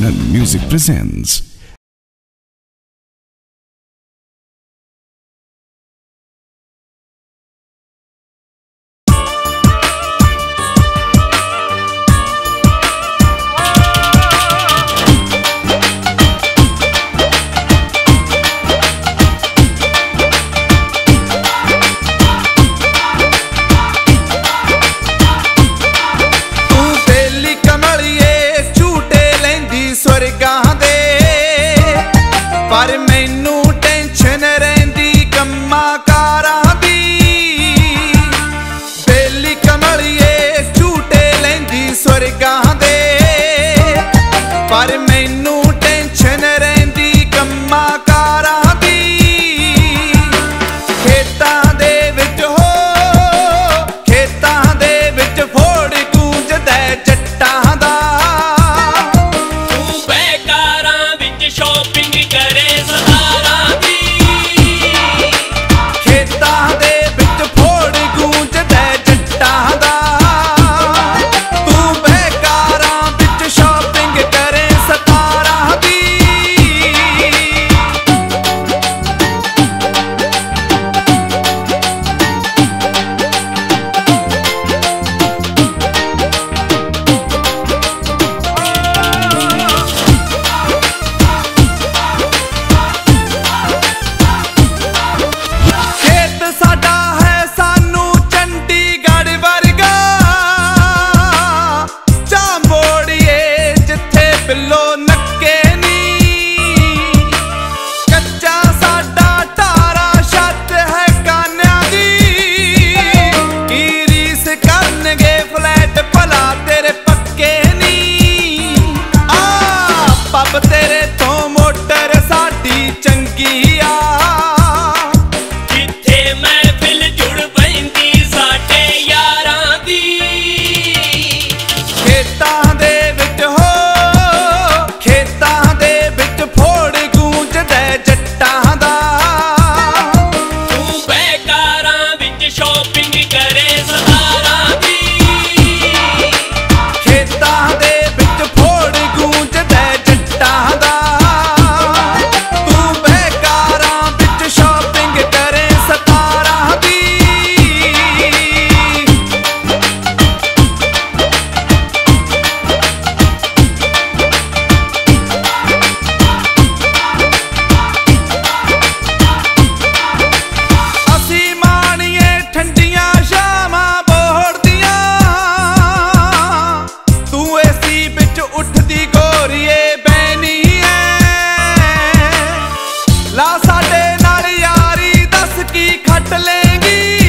Anand Music presents. ਪਰ ਮੈਨੂੰ बदलेगी